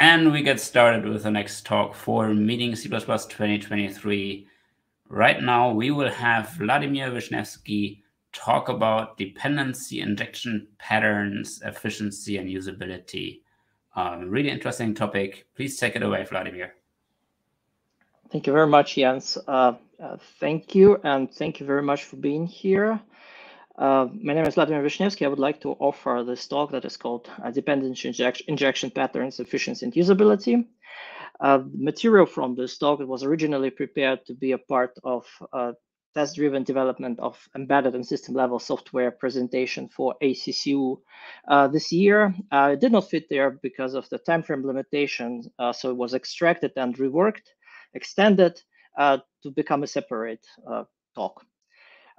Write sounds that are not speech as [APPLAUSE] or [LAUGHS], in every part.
And we get started with the next talk for Meeting C++ 2023. Right now, we will have Vladimir Vishnevskii talk about dependency injection patterns, efficiency, and usability. Um, really interesting topic. Please take it away, Vladimir. Thank you very much, Jens. Uh, uh, thank you, and thank you very much for being here. Uh, my name is Vladimir Vishnevskii. I would like to offer this talk that is called uh, Dependency Injection, Injection Patterns, Efficiency, and Usability. Uh, material from this talk was originally prepared to be a part of uh, test-driven development of embedded and system-level software presentation for ACCU uh, this year. It did not fit there because of the time frame limitation, so it was extracted and reworked, extended to become a separate talk.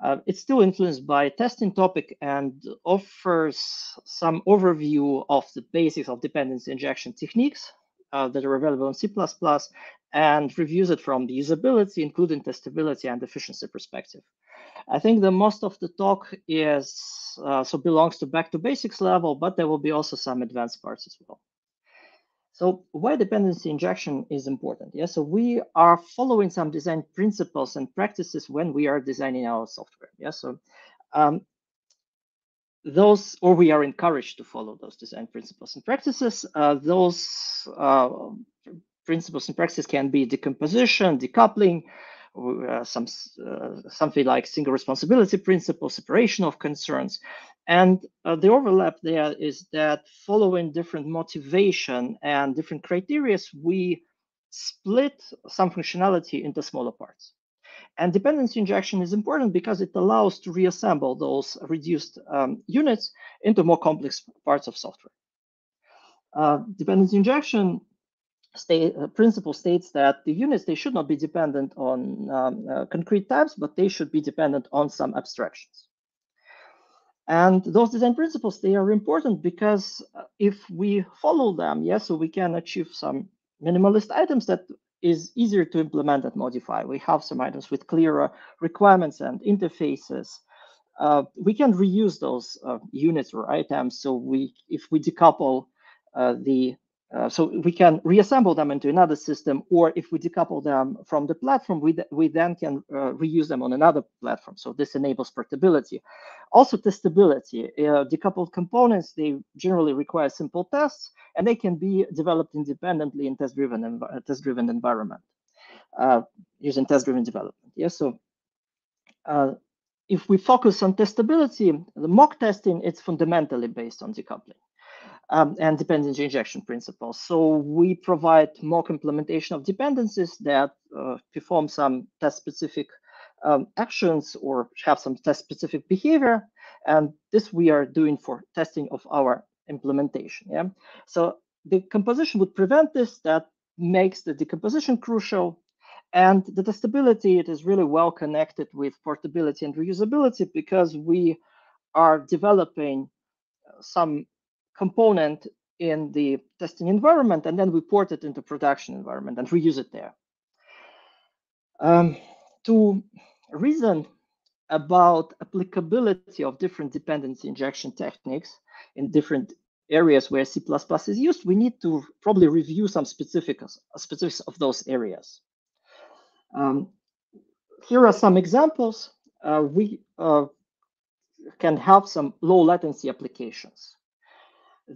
Uh, it's still influenced by testing topic and offers some overview of the basics of dependency injection techniques that are available in C++ and reviews it from the usability, including testability and efficiency perspective. I think the most of the talk is uh, so belongs to back to basics level, but there will be also some advanced parts as well. So why dependency injection is important? Yeah, so we are following some design principles and practices when we are designing our software. Yeah, so um, those, or we are encouraged to follow those design principles and practices. Uh, those uh, principles and practices can be decomposition, decoupling, uh, some uh, something like single responsibility principle, separation of concerns, and uh, the overlap there is that following different motivation and different criteria, we split some functionality into smaller parts. And dependency injection is important because it allows to reassemble those reduced um, units into more complex parts of software. Uh, dependency injection state, uh, principle states that the units, they should not be dependent on um, uh, concrete types, but they should be dependent on some abstractions. And those design principles, they are important because uh, if we follow them, yes, so we can achieve some minimalist items that is easier to implement and modify. We have some items with clearer requirements and interfaces. Uh, we can reuse those uh, units or items. So we, if we decouple uh, the uh, so we can reassemble them into another system, or if we decouple them from the platform, we, th we then can uh, reuse them on another platform. So this enables portability. Also testability. Uh, decoupled components, they generally require simple tests, and they can be developed independently in test-driven env test-driven environment uh, using test-driven development. Yeah, so uh, if we focus on testability, the mock testing, it's fundamentally based on decoupling um, and dependency injection principles. So we provide mock implementation of dependencies that uh, perform some test-specific um, actions or have some test-specific behavior. And this we are doing for testing of our implementation. Yeah. So the composition would prevent this. That makes the decomposition crucial. And the testability, it is really well connected with portability and reusability because we are developing some component in the testing environment, and then we port it into production environment and reuse it there. Um, to reason about applicability of different dependency injection techniques in different areas where C++ is used, we need to probably review some specifics, specifics of those areas. Um, here are some examples. Uh, we uh, can have some low latency applications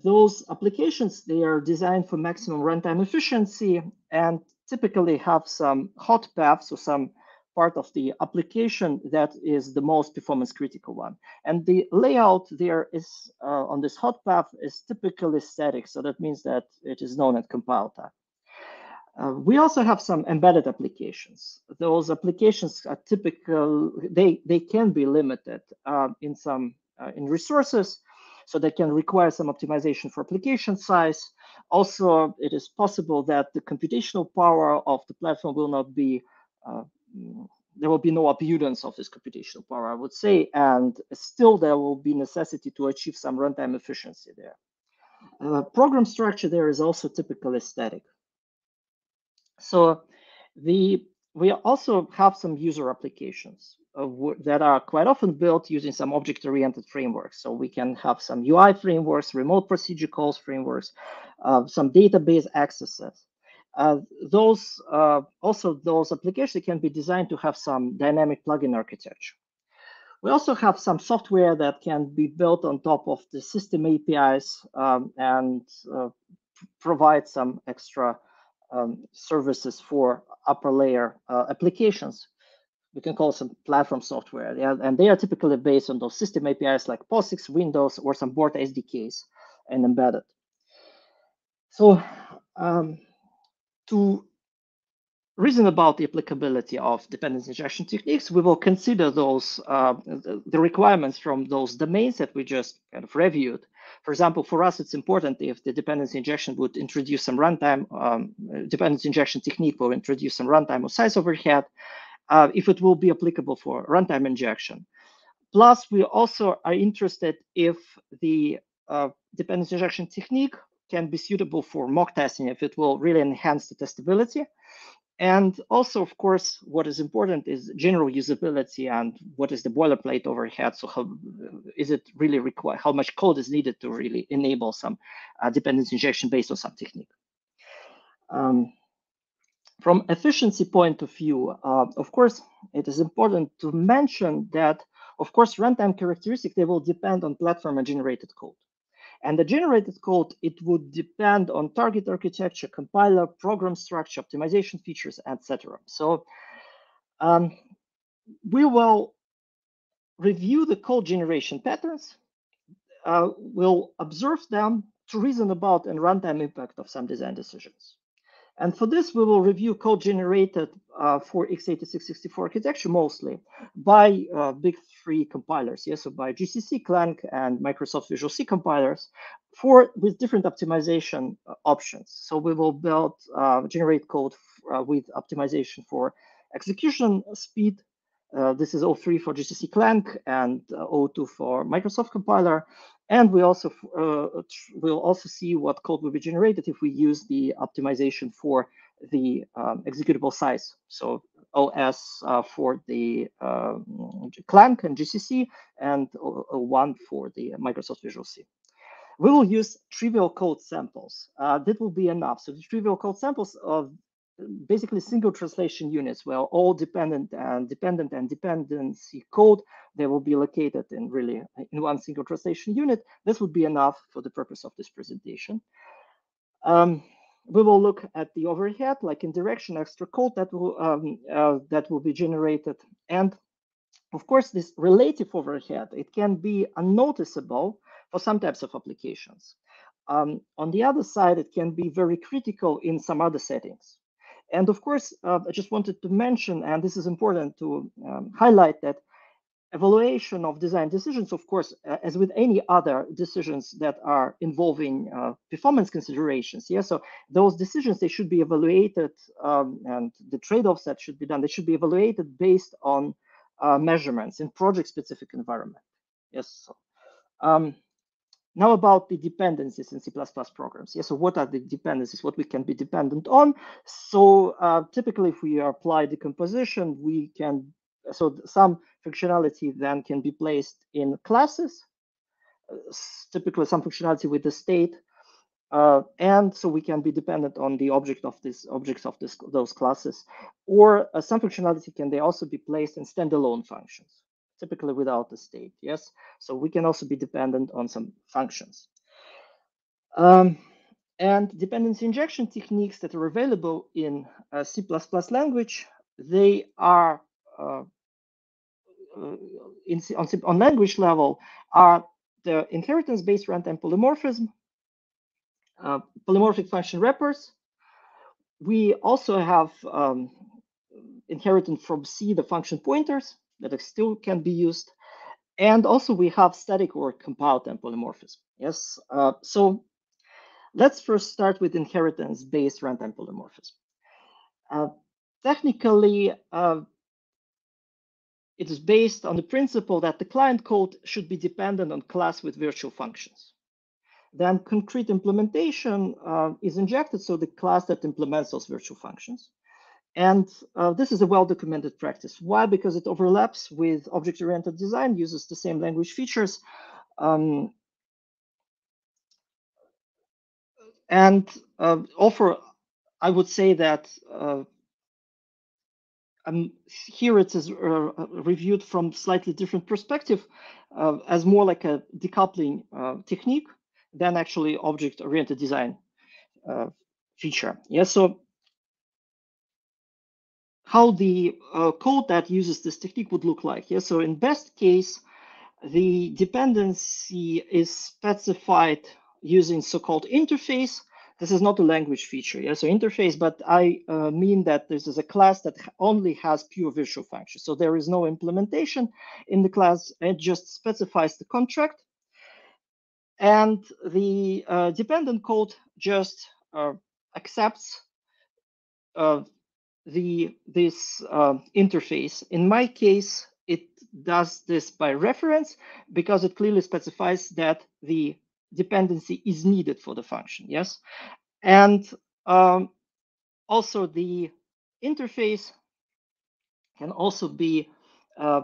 those applications, they are designed for maximum runtime efficiency and typically have some hot paths or some part of the application that is the most performance critical one. And the layout there is uh, on this hot path is typically static. So that means that it is known at compile time. Uh, we also have some embedded applications. Those applications are typical, they, they can be limited uh, in some uh, in resources, so that can require some optimization for application size. Also, it is possible that the computational power of the platform will not be, uh, there will be no abundance of this computational power, I would say, and still there will be necessity to achieve some runtime efficiency there. Uh, program structure there is also typically static. So the we also have some user applications. That are quite often built using some object-oriented frameworks. So we can have some UI frameworks, remote procedure calls frameworks, uh, some database accesses. Uh, those uh, also those applications can be designed to have some dynamic plugin architecture. We also have some software that can be built on top of the system APIs um, and uh, provide some extra um, services for upper layer uh, applications. We can call some platform software, yeah, and they are typically based on those system APIs like POSIX, Windows, or some board SDKs and embedded. So um, to reason about the applicability of dependency injection techniques, we will consider those uh, the requirements from those domains that we just kind of reviewed. For example, for us, it's important if the dependency injection would introduce some runtime, um, dependency injection technique will introduce some runtime or size overhead, uh, if it will be applicable for runtime injection. Plus, we also are interested if the uh, dependency injection technique can be suitable for mock testing if it will really enhance the testability. And also, of course, what is important is general usability and what is the boilerplate overhead. So how is it really required? How much code is needed to really enable some uh, dependency injection based on some technique? Um, from efficiency point of view, uh, of course, it is important to mention that, of course, runtime characteristics, they will depend on platform and generated code. And the generated code, it would depend on target architecture, compiler, program structure, optimization features, etc. So um, we will review the code generation patterns. Uh, we'll observe them to reason about and runtime impact of some design decisions. And for this, we will review code generated uh, for x86-64 architecture mostly by uh, big three compilers, yes, so by GCC, Clang, and Microsoft Visual C compilers for with different optimization uh, options. So we will build uh, generate code uh, with optimization for execution speed. Uh, this is O3 for GCC Clang and O2 for Microsoft compiler, and we also uh, will also see what code will be generated if we use the optimization for the um, executable size. So OS uh, for the um, Clang and GCC, and one for the Microsoft Visual C. We will use trivial code samples. Uh, that will be enough. So the trivial code samples of basically single translation units where all dependent and dependent and dependency code they will be located in really in one single translation unit. This would be enough for the purpose of this presentation. Um, we will look at the overhead like indirection extra code that will um, uh, that will be generated. And of course this relative overhead it can be unnoticeable for some types of applications. Um, on the other side it can be very critical in some other settings and of course, uh, I just wanted to mention, and this is important to um, highlight that evaluation of design decisions, of course, uh, as with any other decisions that are involving uh, performance considerations. Yeah, so those decisions they should be evaluated, um, and the trade-offs that should be done they should be evaluated based on uh, measurements in project-specific environment. Yes. So, um, now about the dependencies in C++ programs. Yeah, so what are the dependencies, what we can be dependent on? So uh, typically if we apply decomposition, we can, so some functionality then can be placed in classes, typically some functionality with the state, uh, and so we can be dependent on the object of this objects of this, those classes, or uh, some functionality can they also be placed in standalone functions typically without the state, yes? So we can also be dependent on some functions. Um, and dependency injection techniques that are available in uh, C++ language, they are uh, uh in, on, on language level are the inheritance-based runtime polymorphism, uh, polymorphic function wrappers. We also have um, inherited from C the function pointers, that still can be used. And also we have static or compiled time polymorphism. Yes, uh, so let's first start with inheritance-based runtime polymorphism. Uh, technically, uh, it is based on the principle that the client code should be dependent on class with virtual functions. Then concrete implementation uh, is injected, so the class that implements those virtual functions. And uh, this is a well-documented practice. Why? Because it overlaps with object-oriented design, uses the same language features, um, and uh, offer, I would say that uh, um, here it is uh, reviewed from slightly different perspective uh, as more like a decoupling uh, technique than actually object-oriented design feature. Yeah, so how the uh, code that uses this technique would look like. Yeah, so in best case, the dependency is specified using so-called interface. This is not a language feature, yeah, so interface, but I uh, mean that this is a class that only has pure virtual functions. So there is no implementation in the class, it just specifies the contract. And the uh, dependent code just uh, accepts uh, the this uh, interface. In my case, it does this by reference because it clearly specifies that the dependency is needed for the function. Yes, and um, also the interface can also be uh,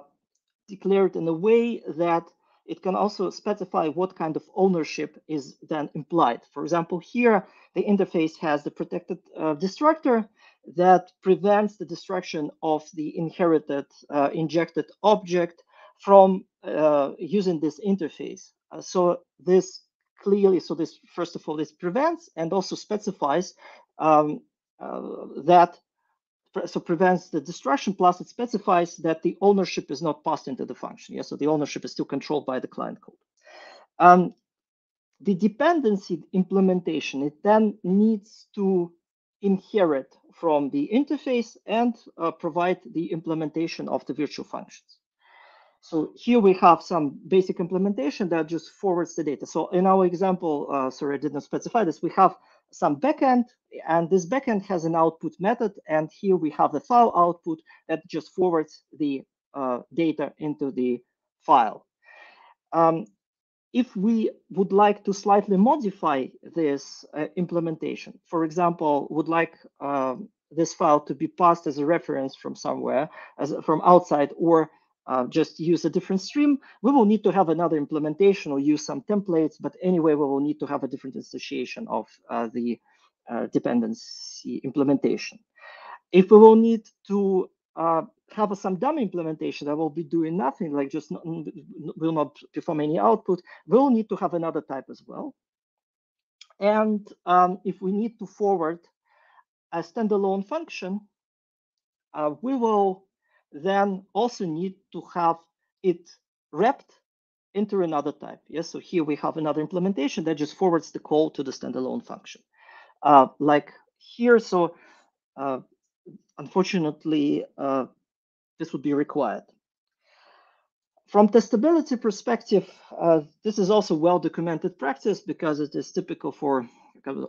declared in a way that it can also specify what kind of ownership is then implied. For example, here the interface has the protected uh, destructor that prevents the destruction of the inherited uh, injected object from uh, using this interface. Uh, so this clearly, so this first of all, this prevents and also specifies um, uh, that so prevents the destruction plus it specifies that the ownership is not passed into the function. Yeah, so the ownership is still controlled by the client code. Um, the dependency implementation, it then needs to inherit from the interface and uh, provide the implementation of the virtual functions. So here we have some basic implementation that just forwards the data. So in our example, uh, sorry, I didn't specify this, we have some backend, and this backend has an output method, and here we have the file output that just forwards the uh, data into the file. Um, if we would like to slightly modify this uh, implementation, for example, would like um, this file to be passed as a reference from somewhere, as from outside, or uh, just use a different stream, we will need to have another implementation or use some templates. But anyway, we will need to have a different instantiation of uh, the uh, dependency implementation. If we will need to uh, have some dumb implementation that will be doing nothing, like just not, will not perform any output, we'll need to have another type as well. And um, if we need to forward a standalone function, uh, we will then also need to have it wrapped into another type. Yes, so here we have another implementation that just forwards the call to the standalone function. Uh, like here, so uh, unfortunately, uh, this would be required. From testability perspective, uh, this is also well-documented practice because it is typical for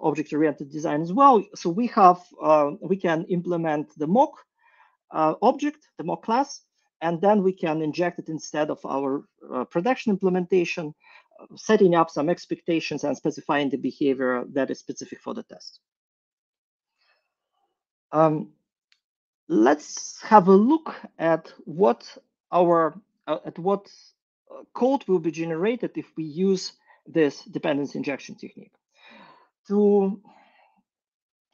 object-oriented design as well. So we have, uh, we can implement the mock uh, object, the mock class, and then we can inject it instead of our uh, production implementation, uh, setting up some expectations and specifying the behavior that is specific for the test. Um, let's have a look at what our uh, at what uh, code will be generated if we use this dependency injection technique. To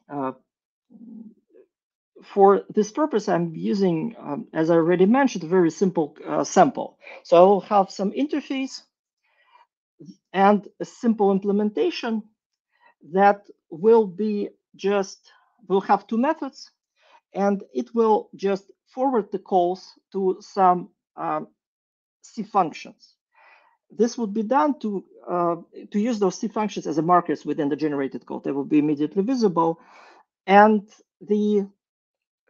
uh, for this purpose, I'm using, um, as I already mentioned, a very simple uh, sample. So I will have some interface and a simple implementation that will be just, will have two methods, and it will just forward the calls to some um, C functions. This would be done to, uh, to use those C functions as a markers within the generated code. They will be immediately visible. And the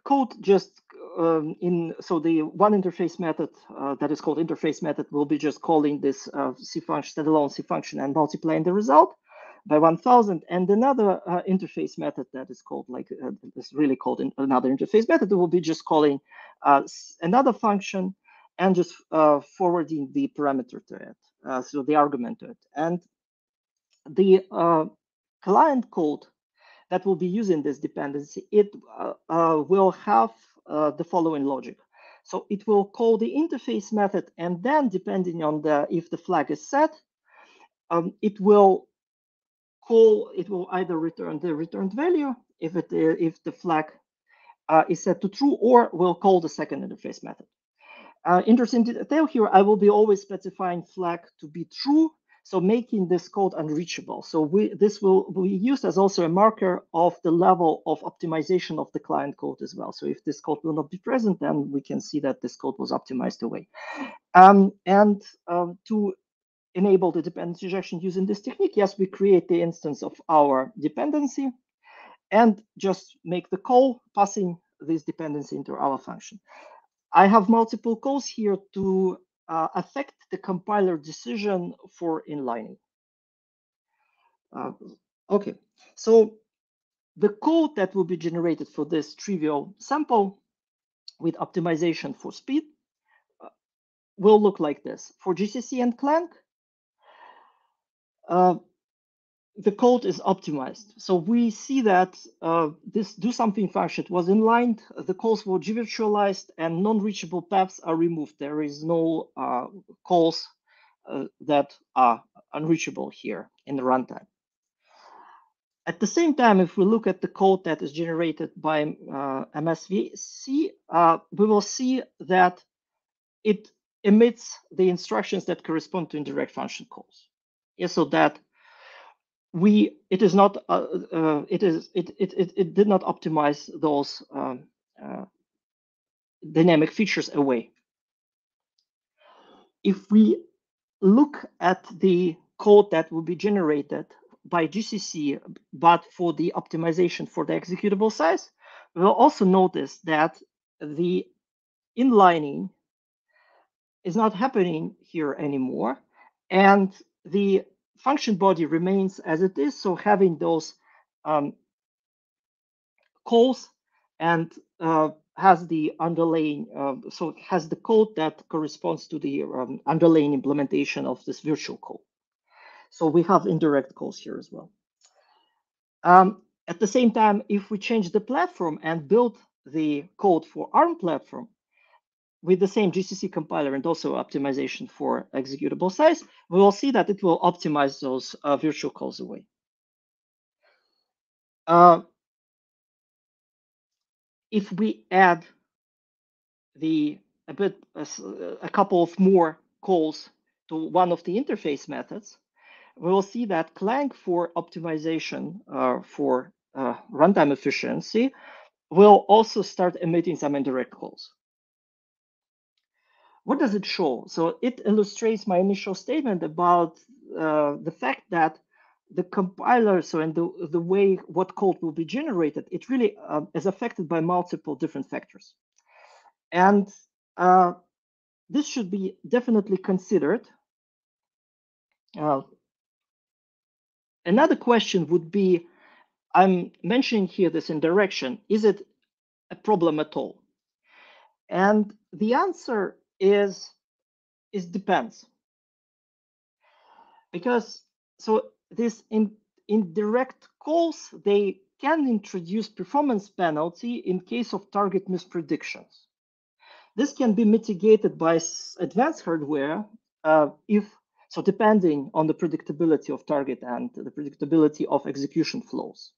code just um, in so the one interface method uh, that is called interface method will be just calling this uh, C function standalone C function and multiplying the result by 1000 and another uh, interface method that is called like uh, is really called in another interface method will be just calling uh, another function and just uh, forwarding the parameter to it uh, so the argument to it and the client code that will be using this dependency, it uh, uh, will have uh, the following logic. So it will call the interface method, and then depending on the if the flag is set, um, it will call. It will either return the returned value if it if the flag uh, is set to true, or will call the second interface method. Uh, interesting detail here, I will be always specifying flag to be true so making this code unreachable. So we, this will be used as also a marker of the level of optimization of the client code as well. So if this code will not be present, then we can see that this code was optimized away. Um, and um, to enable the dependency injection using this technique, yes, we create the instance of our dependency and just make the call passing this dependency into our function. I have multiple calls here to uh, affect the compiler decision for inlining. Uh, okay, so the code that will be generated for this trivial sample with optimization for speed uh, will look like this. For GCC and Clang, uh, the code is optimized. So we see that uh, this do something function was inlined, the calls were virtualized, and non-reachable paths are removed. There is no uh, calls uh, that are unreachable here in the runtime. At the same time, if we look at the code that is generated by uh, MSVC, uh, we will see that it emits the instructions that correspond to indirect function calls. Yeah, so that we it is not uh, uh, it is it, it it it did not optimize those um, uh, dynamic features away. If we look at the code that will be generated by GCC, but for the optimization for the executable size, we'll also notice that the inlining is not happening here anymore, and the function body remains as it is. So having those um, calls and uh, has the underlying, uh, so has the code that corresponds to the um, underlying implementation of this virtual code. So we have indirect calls here as well. Um, at the same time, if we change the platform and build the code for ARM platform, with the same GCC compiler and also optimization for executable size, we will see that it will optimize those uh, virtual calls away. Uh, if we add the a bit a, a couple of more calls to one of the interface methods, we will see that Clang for optimization uh, for uh, runtime efficiency will also start emitting some indirect calls what does it show? So it illustrates my initial statement about uh, the fact that the compiler, so and the, the way what code will be generated, it really uh, is affected by multiple different factors. And uh, this should be definitely considered. Uh, another question would be, I'm mentioning here this indirection, is it a problem at all? And the answer is is depends. Because so this in indirect calls they can introduce performance penalty in case of target mispredictions. This can be mitigated by advanced hardware uh, if so depending on the predictability of target and the predictability of execution flows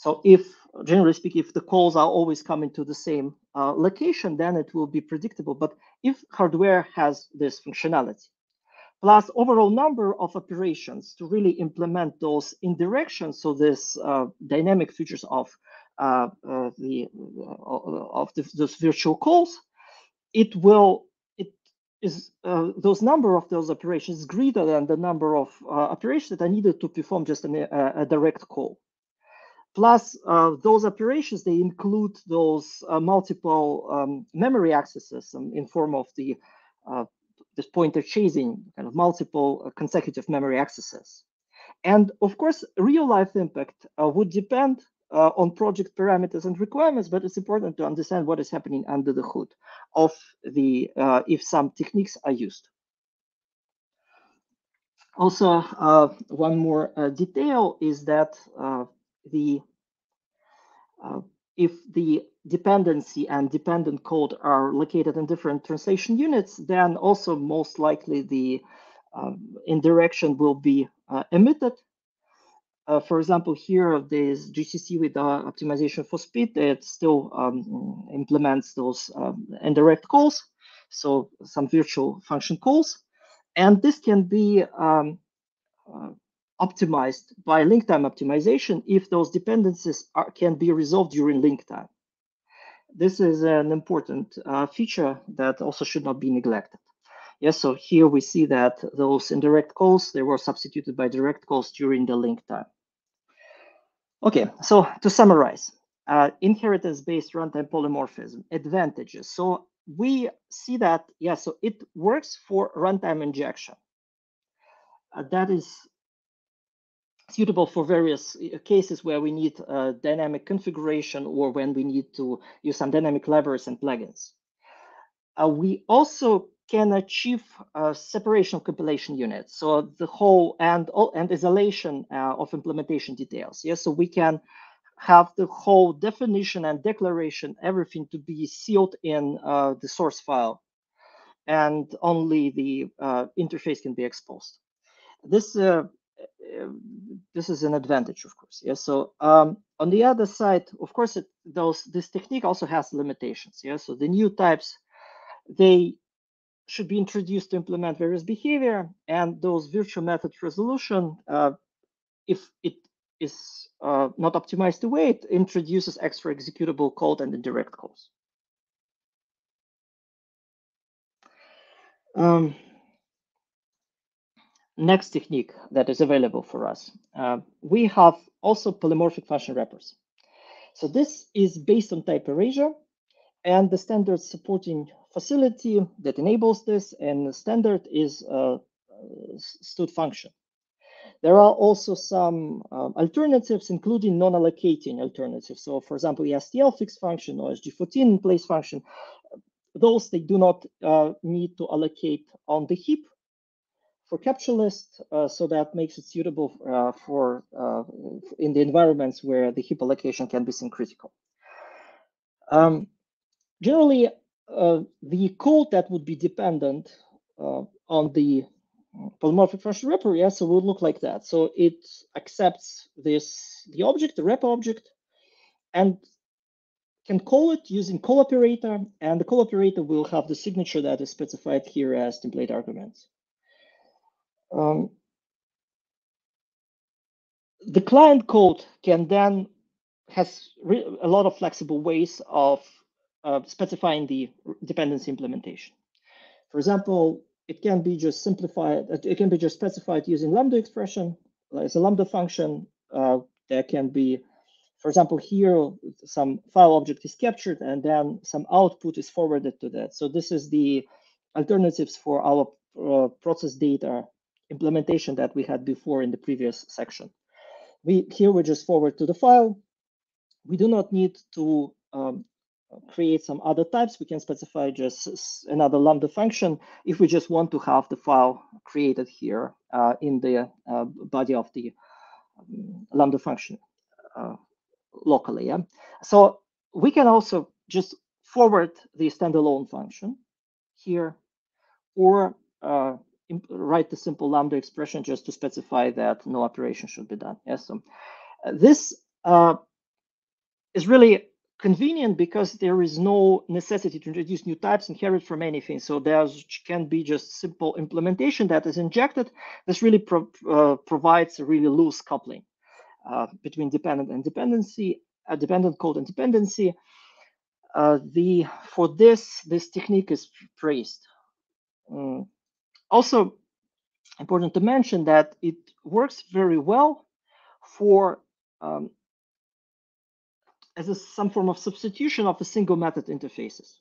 so if, generally speaking, if the calls are always coming to the same uh, location, then it will be predictable. But if hardware has this functionality, plus overall number of operations to really implement those indirections, so this uh, dynamic features of uh, uh the uh, of the, those virtual calls, it will it is uh, those number of those operations greater than the number of operations that are needed to perform just an, a direct call. Plus, uh, those operations, they include those uh, multiple um, memory accesses um, in form of the uh, this pointer chasing kind of multiple uh, consecutive memory accesses. And of course, real life impact uh, would depend uh, on project parameters and requirements, but it's important to understand what is happening under the hood of the if some techniques are used. Also, one more detail is that the Uh, if the dependency and dependent code are located in different translation units, then also most likely the um, indirection will be uh, emitted. Uh, for example, here there's GCC with optimization for speed. It still um, implements those um, indirect calls, so some virtual function calls. And this can be um, uh, optimized by link time optimization if those dependencies are, can be resolved during link time. This is an important uh, feature that also should not be neglected. Yes, so here we see that those indirect calls, they were substituted by direct calls during the link time. Okay, so to summarize, uh, inheritance-based runtime polymorphism, advantages. So we see that, yeah, so it works for runtime injection. Uh, that is suitable for various uh, cases where we need uh, dynamic configuration or when we need to use some dynamic libraries and plugins. Uh, we also can achieve uh, separation of compilation units. So the whole and all and isolation of implementation details. Yes, so we can have the whole definition and declaration, everything to be sealed in the source file, and only the interface can be exposed. This this is an advantage, of course. Yeah. So um, on the other side, of course, it, those this technique also has limitations. Yeah. So the new types, they should be introduced to implement various behavior, and those virtual method resolution, uh, if it is uh, not optimized the way, it introduces extra executable code and indirect calls. Um, next technique that is available for us. Uh, we have also polymorphic function wrappers. So this is based on type erasure and the standard supporting facility that enables this and the standard is a std function. There are also some um, alternatives, including non-allocating alternatives. So for example, EASTL fixed function or SG14 place function, those they do not uh, need to allocate on the heap for capture list, uh, so that makes it suitable uh, for uh, in the environments where the heap allocation can be syncretical. Um, generally, uh, the code that would be dependent uh, on the polymorphic function wrapper, yeah, so would look like that. So it accepts this the object, the wrapper object, and can call it using call operator, and the call operator will have the signature that is specified here as template arguments. Um, the client code can then has a lot of flexible ways of uh, specifying the dependency implementation. For example, it can be just simplified. It can be just specified using lambda expression as a lambda function. Uh, there can be, for example, here some file object is captured and then some output is forwarded to that. So this is the alternatives for our uh, process data implementation that we had before in the previous section. We Here we just forward to the file. We do not need to um, create some other types. We can specify just another Lambda function if we just want to have the file created here uh, in the uh, body of the um, Lambda function uh, locally. Yeah? So we can also just forward the standalone function here or uh, write the simple lambda expression just to specify that no operation should be done. Yes, so uh, this uh, is really convenient because there is no necessity to introduce new types inherit from anything. So there can be just simple implementation that is injected. This really pro uh, provides a really loose coupling uh, between dependent and dependency, uh, dependent code and dependency. The for this this technique is praised. Mm. Also important to mention that it works very well for um, as a, some form of substitution of the single method interfaces.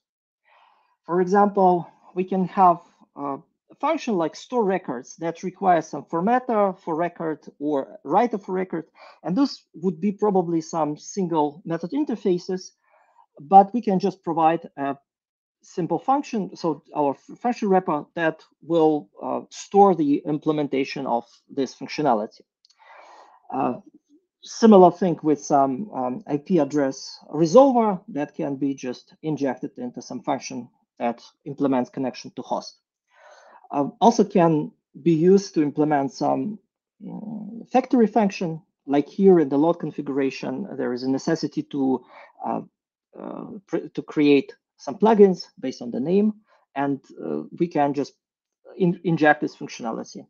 For example, we can have uh, a function like store records that requires some formatter for record or writer for record. And those would be probably some single method interfaces, but we can just provide a simple function, so our function wrapper that will uh, store the implementation of this functionality. Uh, similar thing with some um, IP address resolver that can be just injected into some function that implements connection to host. Uh, also can be used to implement some um, factory function, like here in the load configuration, there is a necessity to uh, uh, to create some plugins based on the name, and uh, we can just in inject this functionality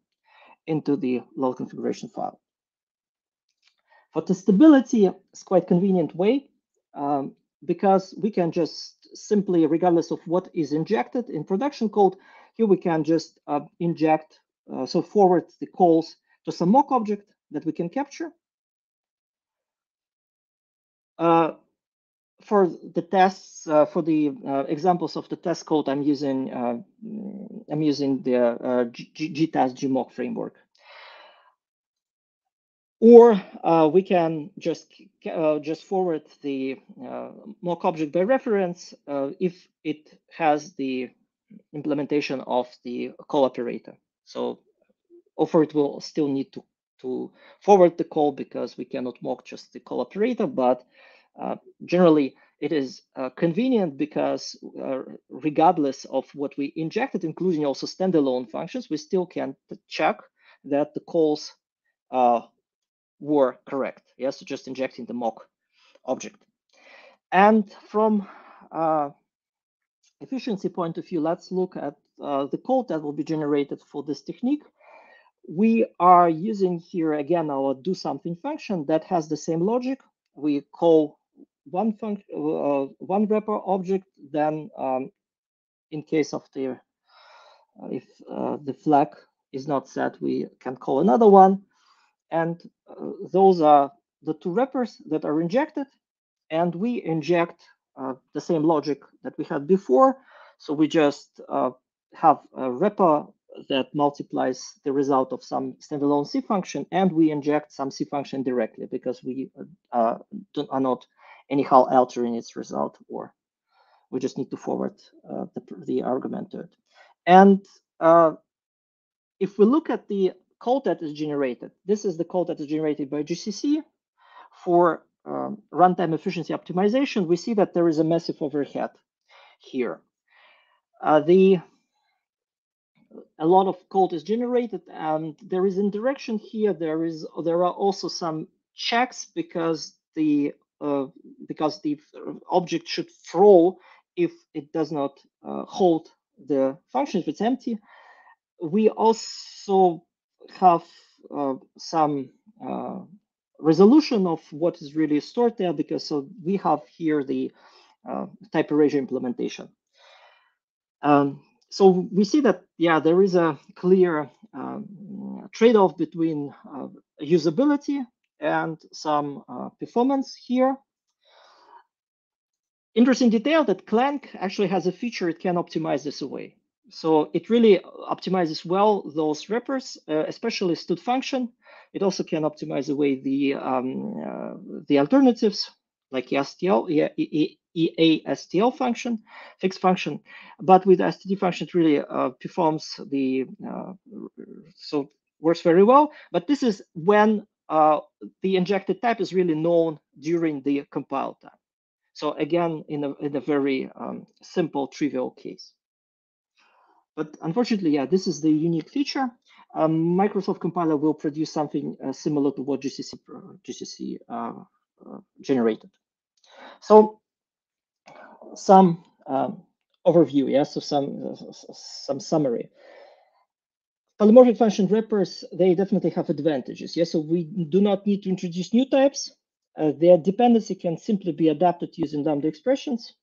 into the load configuration file. For testability, it's quite convenient way um, because we can just simply, regardless of what is injected in production code, here we can just uh, inject, uh, so forward the calls to some mock object that we can capture. Uh, for the tests, uh, for the uh, examples of the test code, I'm using uh, I'm using the uh, GTest gmock framework. Or uh, we can just uh, just forward the mock object by reference if it has the implementation of the call operator. So offer it will still need to to forward the call because we cannot mock just the call operator, but generally, it is uh, convenient because uh, regardless of what we injected, including also standalone functions, we still can check that the calls uh, were correct. Yes, so just injecting the mock object. And from uh, efficiency point of view, let's look at uh, the code that will be generated for this technique. We are using here again our do something function that has the same logic. We call one function, uh, one wrapper object, then um, in case of the, uh, if uh, the flag is not set, we can call another one. And uh, those are the two wrappers that are injected. And we inject uh, the same logic that we had before. So we just uh, have a wrapper that multiplies the result of some standalone C function, and we inject some C function directly because we uh, are not anyhow altering its result, or we just need to forward uh, the, the argument to it. And uh, if we look at the code that is generated, this is the code that is generated by GCC for um, runtime efficiency optimization. We see that there is a massive overhead here. Uh, the a lot of code is generated and there is indirection here. There is there are also some checks because the because the object should throw if it does not uh, hold the function if it's empty. We also have uh, some uh, resolution of what is really stored there because so we have here the uh, type erasure implementation. Um, so we see that, yeah, there is a clear um, trade-off between usability and some uh, performance here. Interesting detail that Clang actually has a feature it can optimize this away. So it really optimizes well those wrappers, uh, especially std function. It also can optimize away the um, uh, the alternatives like STL, EASTL function, fixed function. But with STD function, it really uh, performs the uh, so works very well. But this is when uh, the injected type is really known during the compile time. So again, in a, in a very um, simple, trivial case. But unfortunately, yeah, this is the unique feature. Um, Microsoft compiler will produce something uh, similar to what GCC, uh, GCC uh, uh, generated. So some um, overview, yeah, so some, some summary polymorphic function wrappers, they definitely have advantages. Yes, so we do not need to introduce new types. Uh, their dependency can simply be adapted using lambda expressions.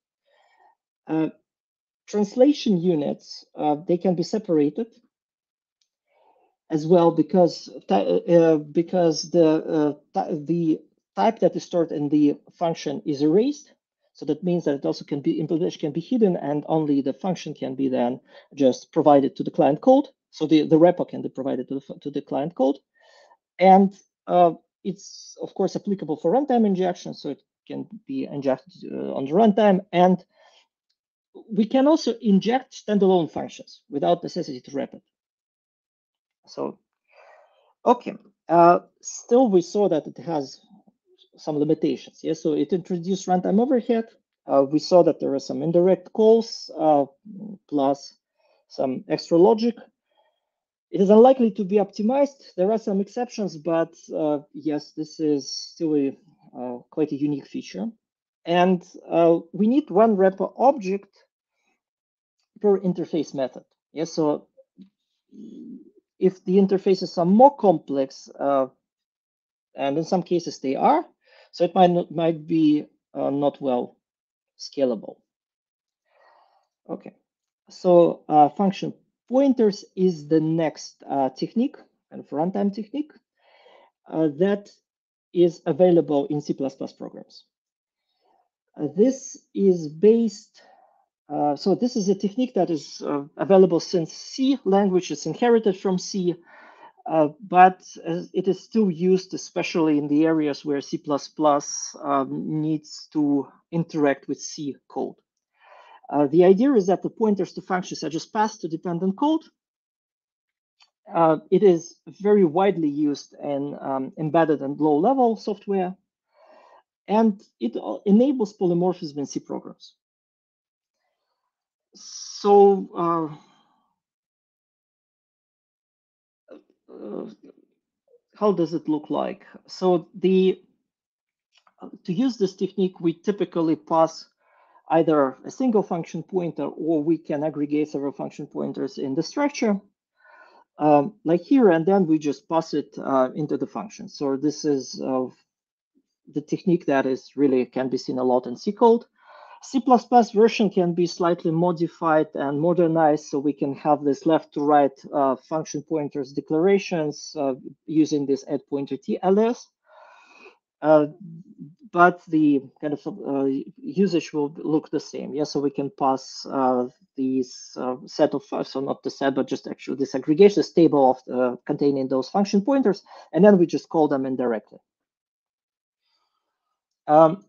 Uh, translation units, uh, they can be separated as well because uh, because the uh, the type that is stored in the function is erased. So that means that it also can be implementation can be hidden and only the function can be then just provided to the client code. So the, the wrapper can be provided to the, to the client code. And uh, it's, of course, applicable for runtime injection. So it can be injected uh, on the runtime. And we can also inject standalone functions without necessity to wrap it. So, okay. Uh, still, we saw that it has some limitations. Yeah, so it introduced runtime overhead. Uh, we saw that there are some indirect calls uh, plus some extra logic. It is unlikely to be optimized. There are some exceptions, but uh, yes, this is still a, uh, quite a unique feature. And uh, we need one wrapper object per interface method. Yes, so if the interfaces are more complex, uh, and in some cases they are, so it might not, might be uh, not well scalable. Okay, so uh, function pointers is the next uh, technique and runtime technique uh, that is available in C++ programs. Uh, this is based uh, so this is a technique that is uh, available since C language. It's inherited from C, uh, but it is still used, especially in the areas where C++ um, needs to interact with C code. Uh, the idea is that the pointers to functions are just passed to dependent code. Uh, it is very widely used in um, embedded and low-level software, and it enables polymorphism in C programs so uh, uh, how does it look like? So the to use this technique, we typically pass either a single function pointer or we can aggregate several function pointers in the structure um, like here, and then we just pass it uh, into the function. So this is uh, the technique that is really can be seen a lot in C code. C++ version can be slightly modified and modernized so we can have this left to right uh, function pointers declarations uh, using this add pointer t alias. Uh, but the kind of uh, usage will look the same. Yeah, so we can pass uh, these set of so not the set, but just actually this aggregation, table of containing those function pointers, and then we just call them indirectly. Um,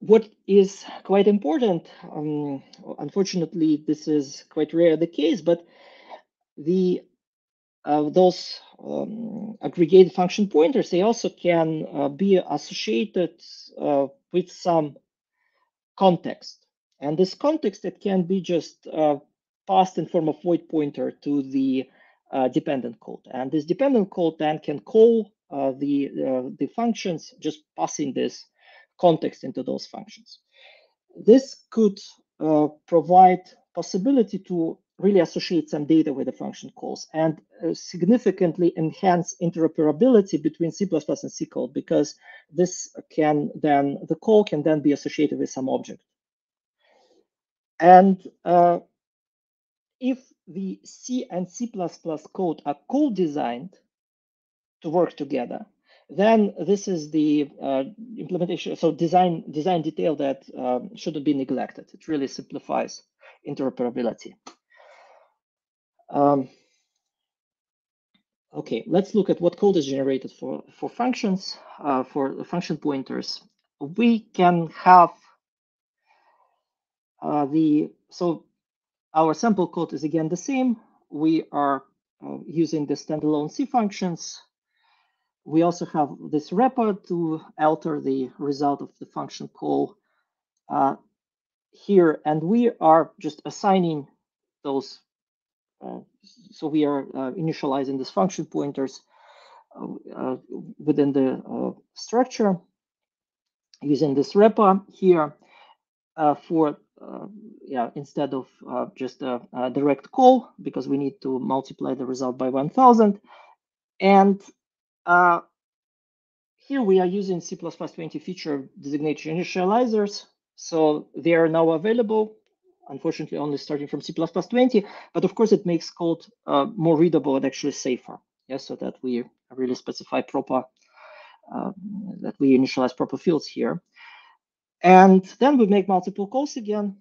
what is quite important, um, unfortunately, this is quite rare the case, but the uh, those um, aggregated function pointers, they also can uh, be associated uh, with some context. And this context, it can be just uh, passed in form of void pointer to the uh, dependent code. And this dependent code then can call uh, the, the functions just passing this context into those functions. This could uh, provide possibility to really associate some data with the function calls and uh, significantly enhance interoperability between C++ and C code because this can then, the call can then be associated with some object. And uh, if the C and C++ code are co-designed to work together, then this is the uh, implementation, so design design detail that um, shouldn't be neglected. It really simplifies interoperability. Um, okay, let's look at what code is generated for, for functions, uh, for function pointers. We can have uh, the, so our sample code is again the same. We are uh, using the standalone C functions we also have this wrapper to alter the result of the function call uh, here, and we are just assigning those. Uh, so we are uh, initializing these function pointers uh, within the structure using this wrapper here for yeah instead of just a, a direct call because we need to multiply the result by 1000 and uh, here we are using C++20 feature designated initializers. So they are now available, unfortunately only starting from C++20, but of course it makes code uh, more readable and actually safer. Yes, so that we really specify proper, uh, that we initialize proper fields here. And then we make multiple calls again,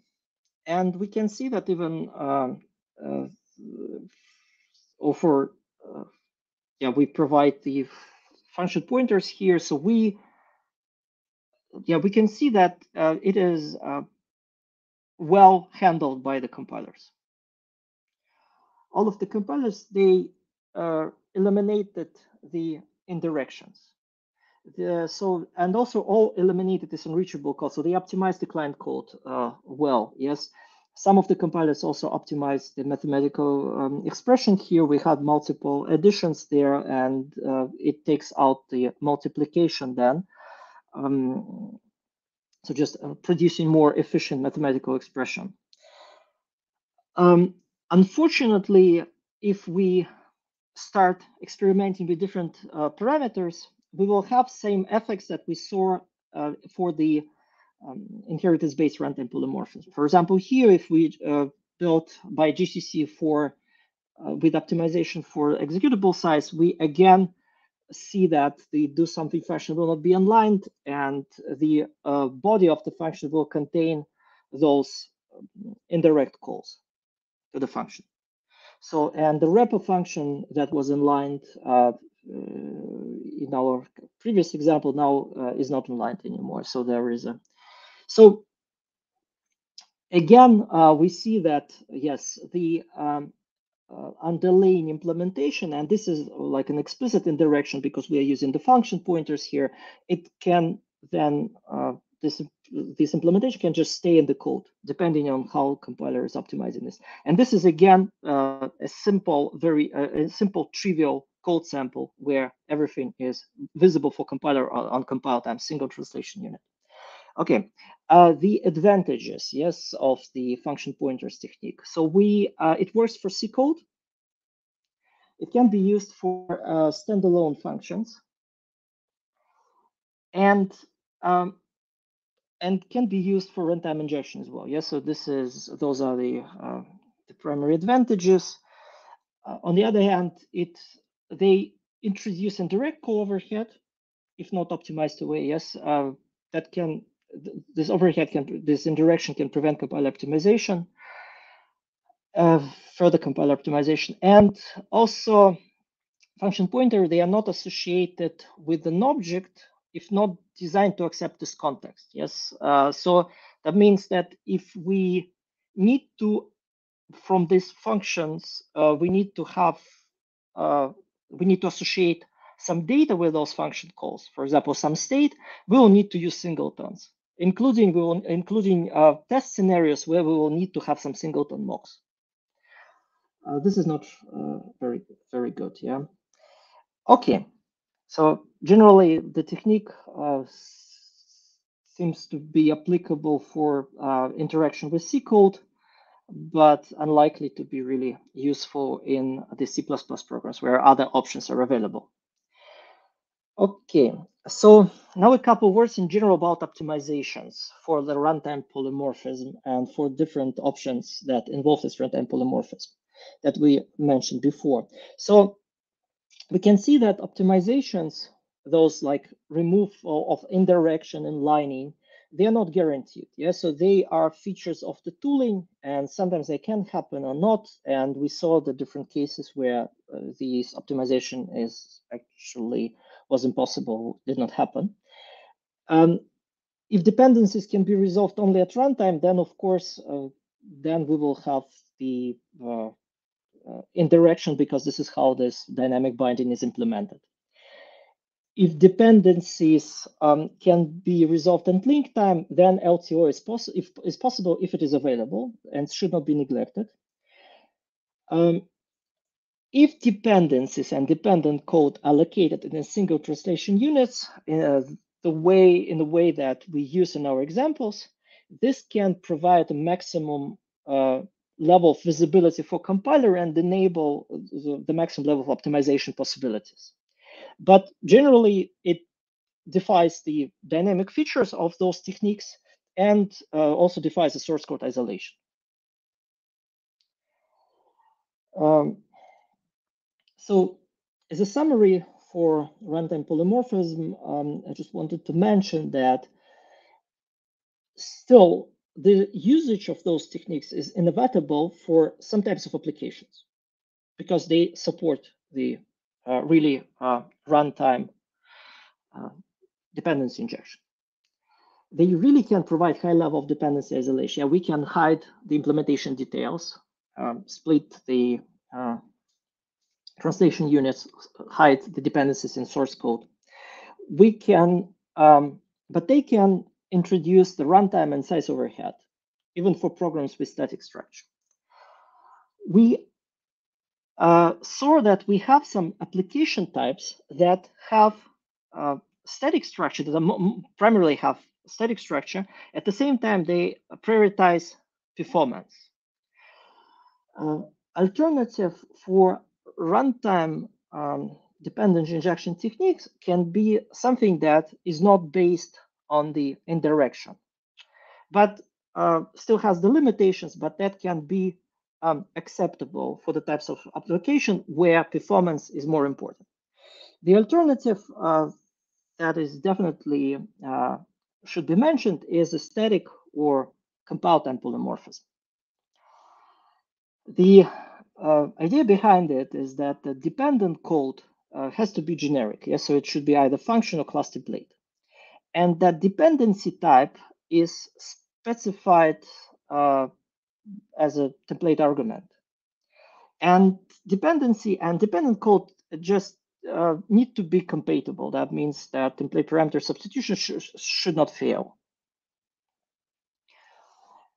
and we can see that even uh, uh, for uh, yeah, we provide the function pointers here. So we, yeah, we can see that uh, it is uh, well handled by the compilers. All of the compilers, they uh, eliminated the indirections. the, so and also all eliminated this unreachable code. So they optimized the client code uh, well. Yes, some of the compilers also optimized the mathematical um, expression here. We had multiple additions there, and uh, it takes out the multiplication then. Um, so just uh, producing more efficient mathematical expression. Um, unfortunately, if we start experimenting with different uh, parameters, we will have same effects that we saw uh, for the um, inheritance-based runtime polymorphism. For example, here, if we uh, built by GCC for uh, with optimization for executable size, we again see that the do something function will not be inlined and the uh, body of the function will contain those um, indirect calls to the function. So, and the wrapper function that was inlined uh, in our previous example now uh, is not inlined anymore. So there is a, so again, uh, we see that, yes, the um, uh, underlying implementation, and this is like an explicit indirection because we are using the function pointers here, it can then, uh, this, this implementation can just stay in the code depending on how compiler is optimizing this. And this is again, uh, a simple, very, uh, a simple trivial code sample where everything is visible for compiler on compile time, single translation unit. Okay, uh, the advantages, yes, of the function pointers technique. So we, uh, it works for C code. It can be used for uh, standalone functions, and um, and can be used for runtime injection as well. Yes, so this is those are the uh, the primary advantages. Uh, on the other hand, it they introduce indirect call overhead, if not optimized away. Yes, uh, that can this overhead can this indirection can prevent compiler optimization, uh, further compiler optimization, and also function pointer they are not associated with an object if not designed to accept this context. Yes, uh, so that means that if we need to from these functions uh, we need to have uh, we need to associate some data with those function calls. For example, some state, we will need to use singletons including we will, including uh, test scenarios where we will need to have some singleton mocks. Uh, this is not uh, very very good. Yeah. Okay. So generally, the technique uh, seems to be applicable for uh, interaction with C code, but unlikely to be really useful in the C++ programs where other options are available. Okay, so now a couple words in general about optimizations for the runtime polymorphism and for different options that involve this runtime polymorphism that we mentioned before. So we can see that optimizations, those like removal of indirection and inlining, they are not guaranteed. Yeah, so they are features of the tooling, and sometimes they can happen or not. And we saw the different cases where uh, this optimization is actually was impossible, did not happen. Um, if dependencies can be resolved only at runtime, then of course, uh, then we will have the uh, uh, indirection because this is how this dynamic binding is implemented. If dependencies um, can be resolved at link time, then LTO is, poss if, is possible if it is available and should not be neglected. Um, if dependencies and dependent code are located in a single translation units, uh, the way in the way that we use in our examples, this can provide a maximum uh, level of visibility for compiler and enable the, the, maximum level of optimization possibilities. But generally, it defies the dynamic features of those techniques and uh, also defies the source code isolation. Um, so as a summary for runtime polymorphism, um, I just wanted to mention that still the usage of those techniques is inevitable for some types of applications because they support the uh, really uh, runtime uh, dependency injection. They really can provide high level of dependency isolation. We can hide the implementation details, um, split the uh, translation units hide the dependencies in source code. we can, um, but they can introduce the runtime and size overhead, even for programs with static structure. We uh, saw that we have some application types that have uh, static structure that primarily have static structure. At the same time, they prioritize performance. Uh, alternative for runtime um, dependent injection techniques can be something that is not based on the indirection, but uh, still has the limitations, but that can be um, acceptable for the types of application where performance is more important. The alternative uh, that is definitely uh, should be mentioned is a static or compile time polymorphism. The uh, idea behind it is that the dependent code uh, has to be generic. Yes, so it should be either function or class template. And that dependency type is specified uh, as a template argument. And dependency and dependent code just uh, need to be compatible. That means that template parameter substitution sh should not fail.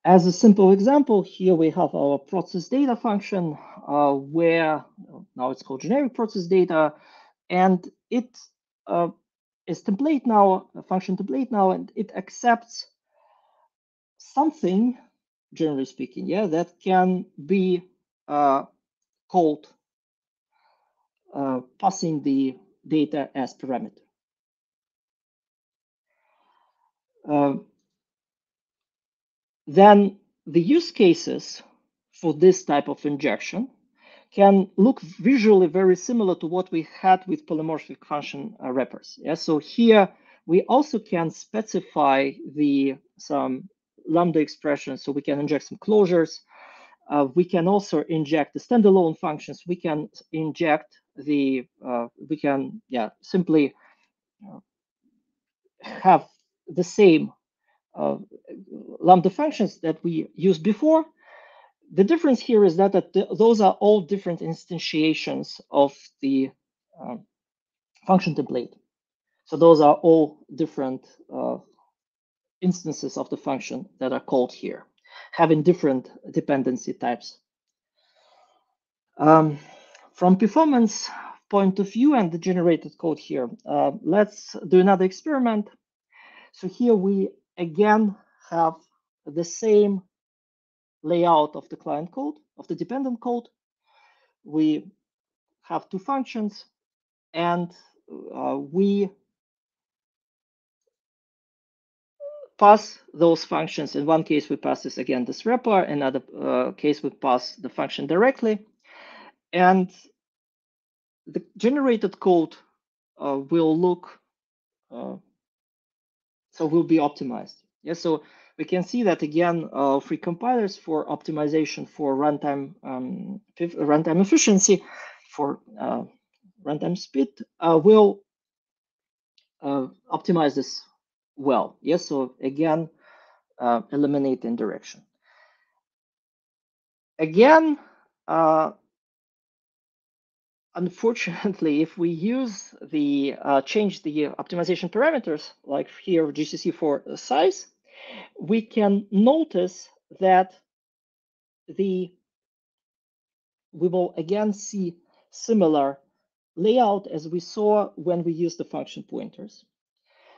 As a simple example, here we have our process data function uh, where now it's called generic process data, and it uh, is template now, a function template now, and it accepts something, generally speaking, yeah, that can be uh, called uh, passing the data as parameter. Then the use cases for this type of injection can look visually very similar to what we had with polymorphic function uh, wrappers. Yeah, so here we also can specify the some lambda expressions, so we can inject some closures. Uh, we can also inject the standalone functions. We can inject the uh, we can yeah simply uh, have the same lambda functions that we used before. The difference here is that, that those are all different instantiations of the um, function template. So those are all different uh, instances of the function that are called here, having different dependency types. Um, from performance point of view and the generated code here, uh, let's do another experiment. So here we again have the same layout of the client code, of the dependent code. We have two functions and uh, we pass those functions. In one case, we pass this again this wrapper. Another uh, case, we pass the function directly. And the generated code uh, will look, uh, so will be optimized. Yeah, so we can see that again, uh, free compilers for optimization for runtime um, runtime efficiency, for uh, runtime speed uh, will uh, optimize this well. Yes, so again, eliminate indirection. Again, unfortunately, if we use the uh, change the optimization parameters, like here GCC for size, we can notice that the we will again see similar layout as we saw when we used the function pointers.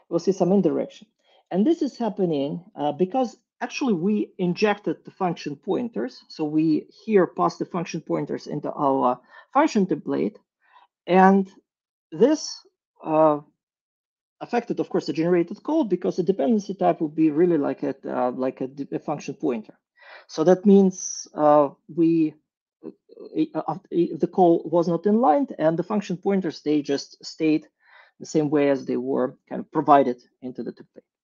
We'll see some indirection. And this is happening uh, because actually we injected the function pointers. So we here pass the function pointers into our function template. And this uh, affected, of course, the generated code because the dependency type would be really like a, uh, like a, a, function pointer. So that means uh, we uh, uh, the call was not inlined and the function pointers, they just stayed the same way as they were kind of provided into the template.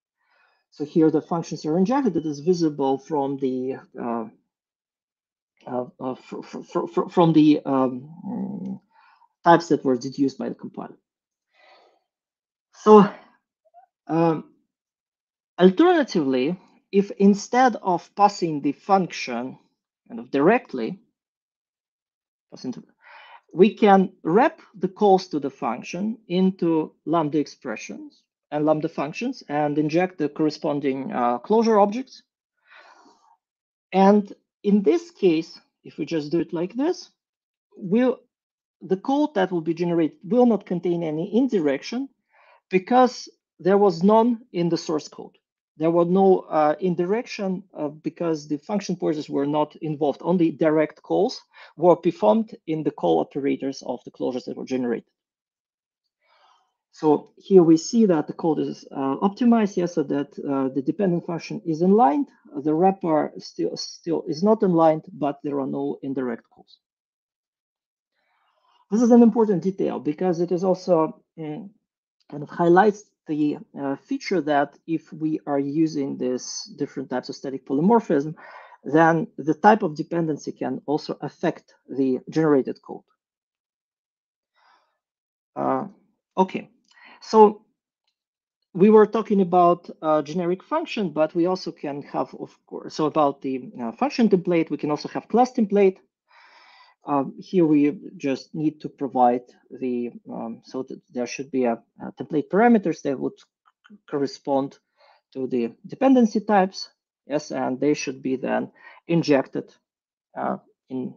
So here the functions are injected. It is visible from the uh, uh, uh, from the um, types that were deduced by the compiler. So um, alternatively, if instead of passing the function kind of directly, we can wrap the calls to the function into Lambda expressions and Lambda functions and inject the corresponding uh, closure objects. And in this case, if we just do it like this, will the code that will be generated will not contain any indirection because there was none in the source code. There were no uh, indirection uh, because the function pointers were not involved. Only direct calls were performed in the call operators of the closures that were generated. So here we see that the code is uh, optimized, yes, so that uh, the dependent function is inlined. The wrapper still still is not inlined, but there are no indirect calls. This is an important detail because it is also uh, kind of highlights the uh, feature that if we are using these different types of static polymorphism, then the type of dependency can also affect the generated code. Uh, okay, so we were talking about a generic function, but we also can have, of course, so about the uh, function template, we can also have class template. Um, here we just need to provide the, um, so that there should be a, a, template parameters that would correspond to the dependency types. Yes, and they should be then injected uh, in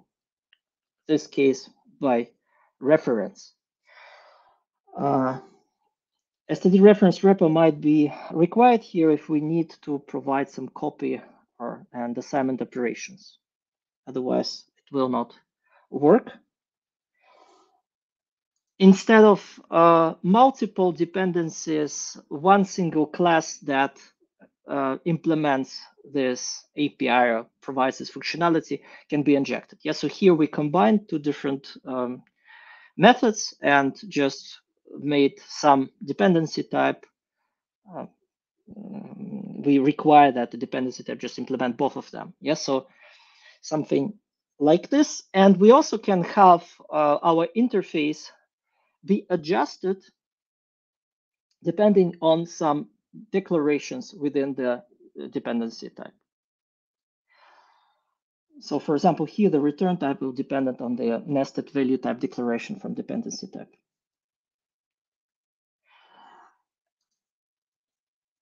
this case by reference. Uh, std::reference_wrapper might be required here if we need to provide some copy or and assignment operations. Otherwise, it will not work. Instead of uh, multiple dependencies, one single class that uh, implements this API or provides this functionality can be injected. Yeah, so here we combine two different um, methods and just made some dependency type. Uh, we require that the dependency type just implement both of them. Yes, so something like this. And we also can have uh, our interface be adjusted depending on some declarations within the uh, dependency type. So for example, here the return type will dependent on the nested value type declaration from dependency type.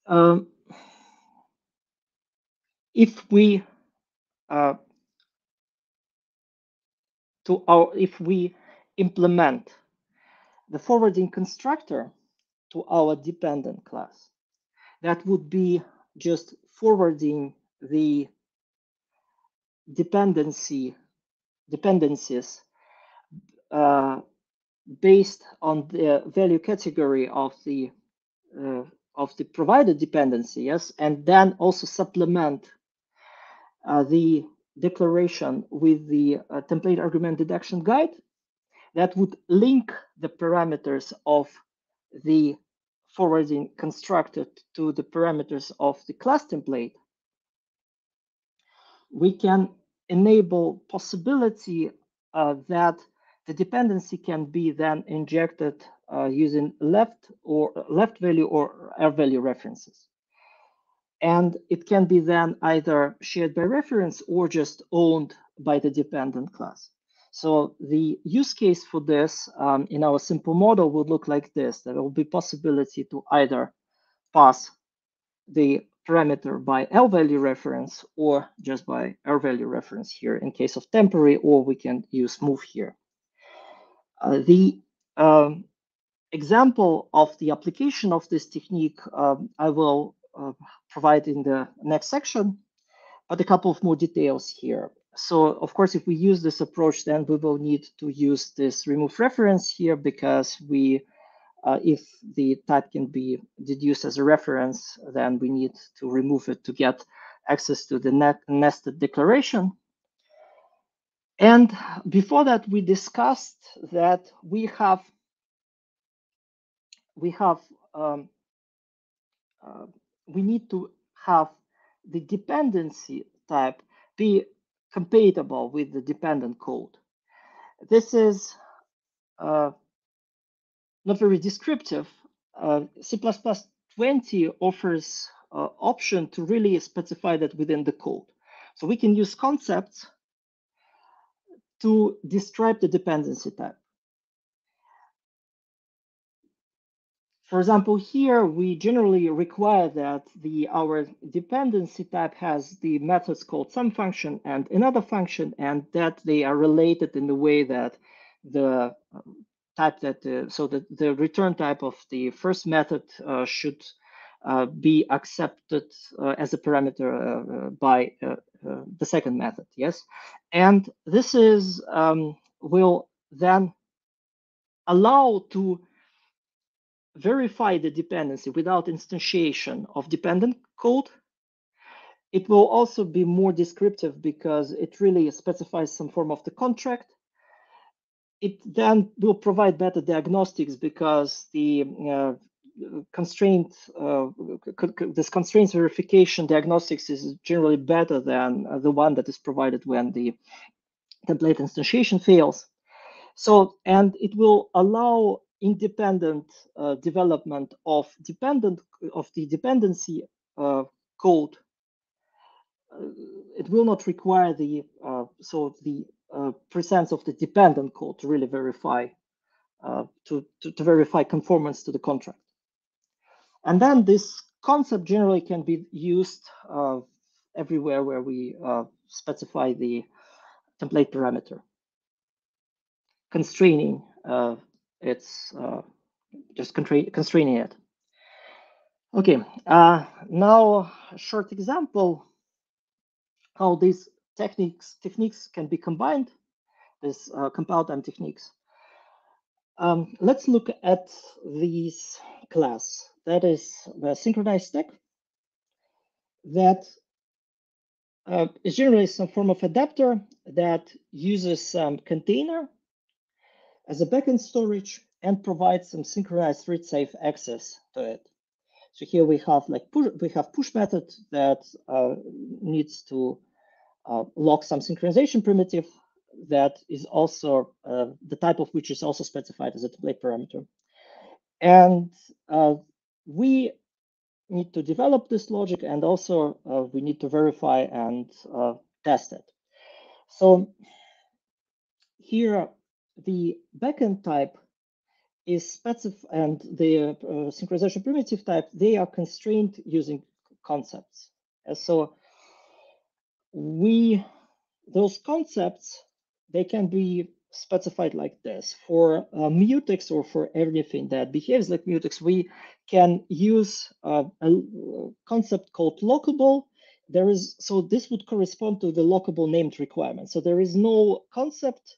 Um, if we uh, to our if we implement the forwarding constructor to our dependent class, that would be just forwarding the dependency dependencies uh, based on the value category of the uh, of the provided dependency, yes, and then also supplement uh, the declaration with the uh, template argument deduction guide that would link the parameters of the forwarding constructed to the parameters of the class template, we can enable possibility uh, that the dependency can be then injected uh, using left or left value or R value references. And it can be then either shared by reference or just owned by the dependent class. So the use case for this um, in our simple model would look like this. There will be possibility to either pass the parameter by L value reference or just by R value reference here in case of temporary, or we can use move here. Uh, the um, example of the application of this technique um, I will uh, provide in the next section, but a couple of more details here. So of course, if we use this approach, then we will need to use this remove reference here because we, uh, if the type can be deduced as a reference, then we need to remove it to get access to the net nested declaration. And before that, we discussed that we have we have um, uh, we need to have the dependency type be compatible with the dependent code. This is uh, not very descriptive. Uh, C++ 20 offers uh, option to really specify that within the code. So we can use concepts to describe the dependency type. For example, here we generally require that the our dependency type has the methods called some function and another function, and that they are related in the way that the type that uh, so that the return type of the first method uh, should uh, be accepted uh, as a parameter uh, uh, by the second method. Yes, and this is um, will then allow to verify the dependency without instantiation of dependent code. It will also be more descriptive because it really specifies some form of the contract. It then will provide better diagnostics because the uh, constraint, uh, this constraints verification diagnostics is generally better than the one that is provided when the template instantiation fails. So, and it will allow independent uh, development of dependent of the dependency uh, code. Uh, it will not require the uh, so the uh, presence of the dependent code to really verify to, to, to verify conformance to the contract. And then this concept generally can be used everywhere where we specify the template parameter constraining uh, it's uh, just constraining it. Okay, uh, now a short example how these techniques techniques can be combined, these uh, compile time techniques. Um, let's look at this class. That is the synchronized stack that uh, is generally some form of adapter that uses some container as a backend storage and provide some synchronized thread safe access to it. So here we have like push, we have push method that uh, needs to uh, lock some synchronization primitive that is also uh, the type of which is also specified as a template parameter. And uh, we need to develop this logic and also uh, we need to verify and uh, test it. So here the backend type is specified and the uh, synchronization primitive type, they are constrained using concepts. And so we, those concepts, they can be specified like this. For uh, mutex or for everything that behaves like mutex, we can use uh, a concept called lockable. There is, so this would correspond to the lockable named requirement. So there is no concept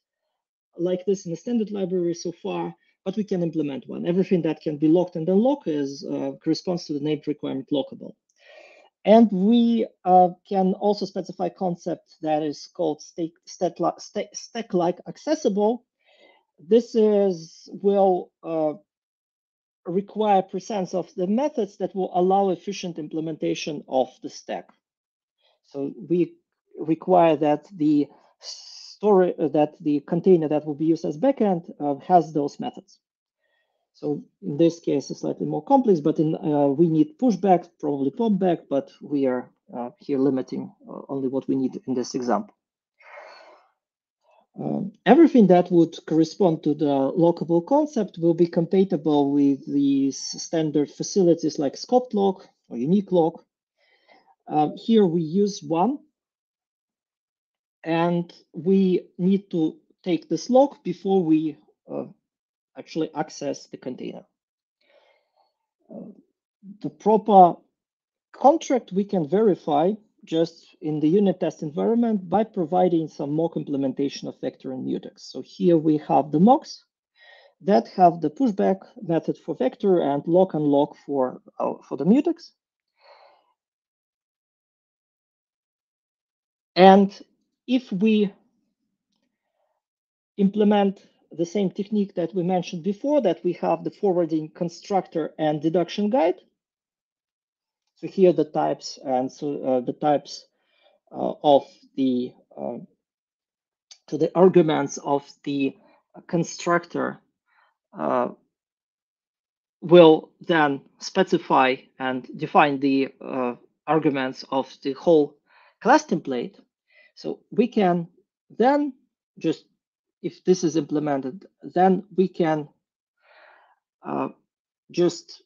like this in the standard library so far, but we can implement one. Everything that can be locked and unlocked is uh, corresponds to the named requirement lockable. And we uh, can also specify concept that is called stack-like stack accessible. This is will uh, require presence of the methods that will allow efficient implementation of the stack. So we require that the story uh, that the container that will be used as backend uh, has those methods. So in this case, it's slightly more complex, but in uh, we need pushback, probably popback, but we are here limiting only what we need in this example. Um, everything that would correspond to the lockable concept will be compatible with these standard facilities like scoped lock or unique lock. Uh, here we use one and we need to take this lock before we uh, actually access the container. Uh, the proper contract we can verify just in the unit test environment by providing some mock implementation of vector and mutex. So here we have the mocks that have the pushback method for vector and lock unlock for, uh, for the mutex. And if we implement the same technique that we mentioned before, that we have the forwarding constructor and deduction guide. So here the types and so uh, the types uh, of the uh, to the arguments of the constructor uh, will then specify and define the uh, arguments of the whole class template. So we can then just, if this is implemented, then we can uh, just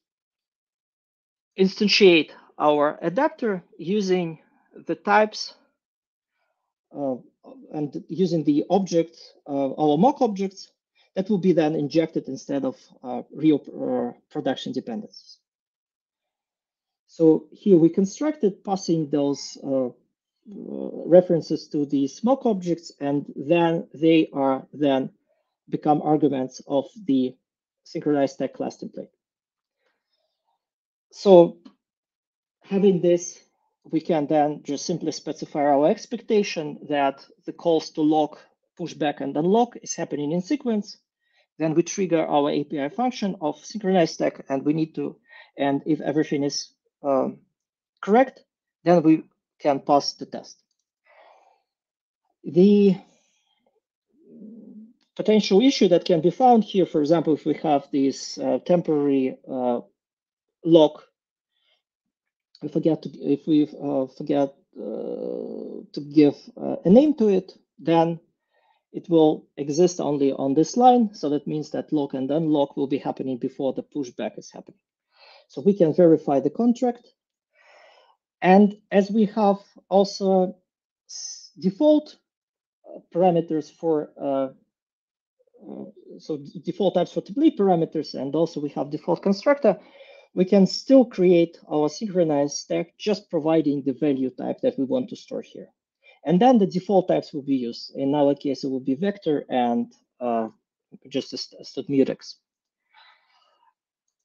instantiate our adapter using the types uh, and using the object, uh, our mock objects, that will be then injected instead of uh, real uh, production dependencies. So here we constructed passing those uh, references to these mock objects, and then they are then become arguments of the synchronized stack class template. So having this, we can then just simply specify our expectation that the calls to lock, pushback, and unlock is happening in sequence. Then we trigger our API function of synchronized stack, and we need to, and if everything is um, correct, then we can pass the test. The potential issue that can be found here, for example, if we have this uh, temporary uh, lock, we forget to, if we uh, forget uh, to give uh, a name to it, then it will exist only on this line. So that means that lock and unlock will be happening before the pushback is happening. So we can verify the contract. And as we have also default uh, parameters for, uh, uh, so default types for template parameters, and also we have default constructor, we can still create our synchronized stack just providing the value type that we want to store here. And then the default types will be used. In our case, it will be vector and uh, just a, a mutex.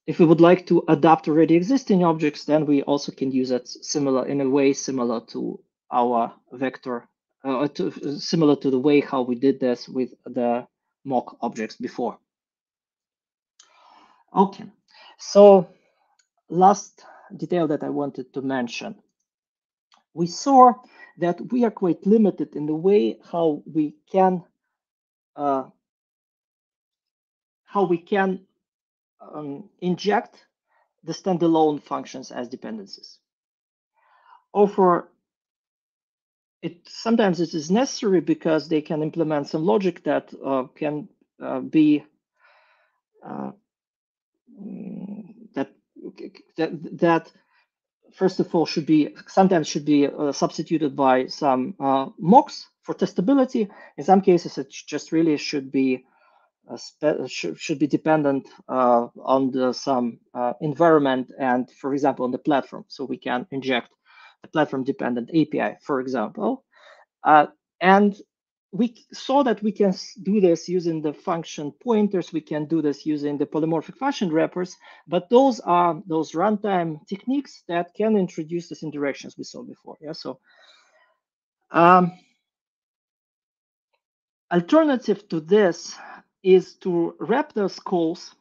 If we would like to adapt already existing objects, then we also can use it similar in a way similar to our vector, uh, to, similar to the way how we did this with the mock objects before. Okay, so last detail that I wanted to mention. We saw that we are quite limited in the way how we can uh, how we can um, inject the standalone functions as dependencies. Or for it, sometimes it is necessary because they can implement some logic that uh, can uh, be uh, mm, that that that first of all should be sometimes should be uh, substituted by some uh, mocks for testability. In some cases, it just really should be should, should be dependent uh, on the, some uh, environment and, for example, on the platform. So we can inject a platform-dependent API, for example. Uh, and we saw that we can do this using the function pointers. We can do this using the polymorphic function wrappers, but those are those runtime techniques that can introduce these indirections we saw before. Yeah, so um, alternative to this is to wrap those calls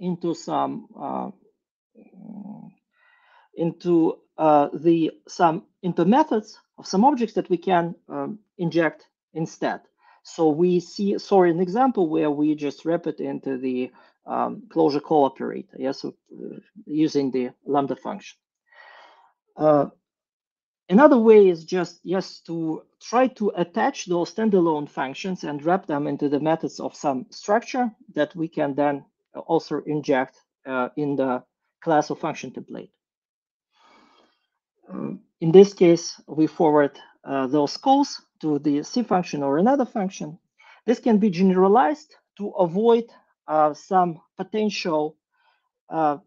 into some uh, into uh, the some into methods of some objects that we can um, inject instead. So we see sorry an example where we just wrap it into the um, closure call operator, yes, so, uh, using the lambda function. Another way is just yes to try to attach those standalone functions and wrap them into the methods of some structure that we can then also inject uh, in the class of function template. Um, in this case, we forward uh, those calls to the C function or another function. This can be generalized to avoid uh, some potential uh,